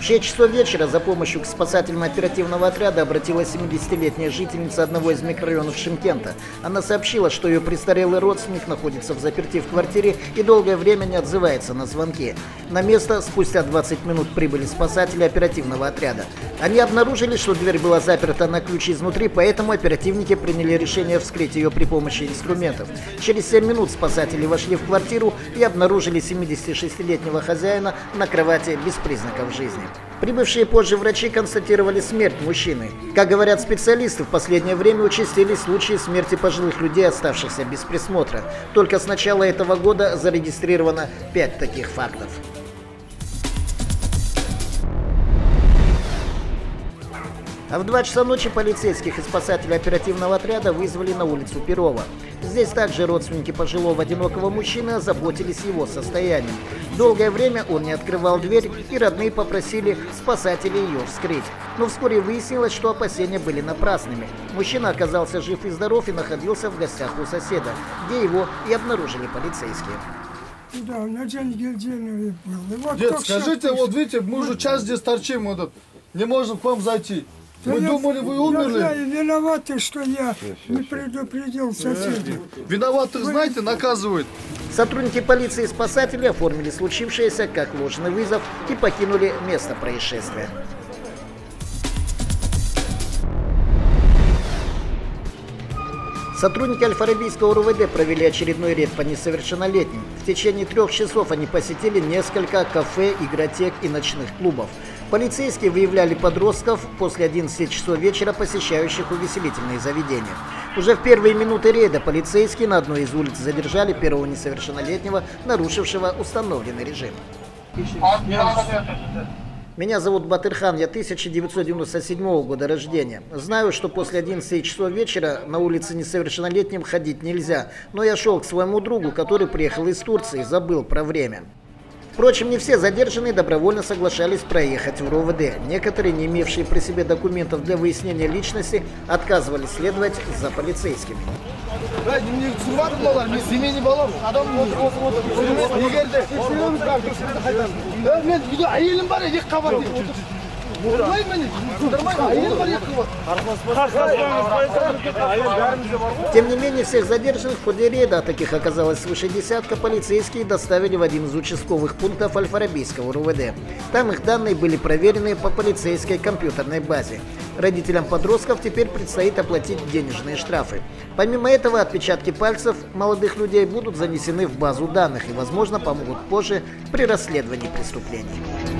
6 часов вечера за помощью к спасателям оперативного отряда обратилась 70-летняя жительница одного из микрорайонов Шимкента. Она сообщила, что ее престарелый родственник находится в заперти в квартире и долгое время не отзывается на звонки. На место спустя 20 минут прибыли спасатели оперативного отряда. Они обнаружили, что дверь была заперта на ключ изнутри, поэтому оперативники приняли решение вскрыть ее при помощи инструментов. Через 7 минут спасатели вошли в квартиру и обнаружили 76-летнего хозяина на кровати без признаков жизни. Прибывшие позже врачи констатировали смерть мужчины. Как говорят специалисты, в последнее время участились случаи смерти пожилых людей, оставшихся без присмотра. Только с начала этого года зарегистрировано 5 таких фактов. А в 2 часа ночи полицейских и спасатели оперативного отряда вызвали на улицу Перова. Здесь также родственники пожилого одинокого мужчины озаботились его состоянием. Долгое время он не открывал дверь, и родные попросили спасателей ее вскрыть. Но вскоре выяснилось, что опасения были напрасными. Мужчина оказался жив и здоров и находился в гостях у соседа, где его и обнаружили полицейские. Да, начальник отдельно был. И вот Дед, скажите, вот видите, мы уже час здесь торчим, вот, этот, не можем к вам зайти. Я- думали, вы Я умерли. знаю, виноваты, что я не предупредил соседей. Виноватых, знаете, наказывают. Сотрудники полиции и спасатели оформили случившееся как ложный вызов и покинули место происшествия. Сотрудники Альфа-Арабийского РУВД провели очередной рейд по несовершеннолетним. В течение трех часов они посетили несколько кафе, игротек и ночных клубов. Полицейские выявляли подростков после 11 часов вечера, посещающих увеселительные заведения. Уже в первые минуты рейда полицейские на одной из улиц задержали первого несовершеннолетнего, нарушившего установленный режим. Меня зовут Батырхан, я 1997 года рождения. Знаю, что после 11 часов вечера на улице несовершеннолетним ходить нельзя, но я шел к своему другу, который приехал из Турции, забыл про время. Впрочем, не все задержанные добровольно соглашались проехать в РОВД. Некоторые, не имевшие при себе документов для выяснения личности, отказывались следовать за полицейскими. немене түсірмадым балар мен семейный балам адам отырып отырып егер де мен үйде әйелім бар екі қабат Тұрмаймын мен тұрмаймын әйелім бар екі қабат Тем не менее, всех задержанных в ходе рейда, а таких оказалось свыше десятка, полицейские доставили в один из участковых пунктов Альфа-Арабийского РУВД. Там их данные были проверены по полицейской компьютерной базе. Родителям подростков теперь предстоит оплатить денежные штрафы. Помимо этого, отпечатки пальцев молодых людей будут занесены в базу данных и, возможно, помогут позже при расследовании преступлений.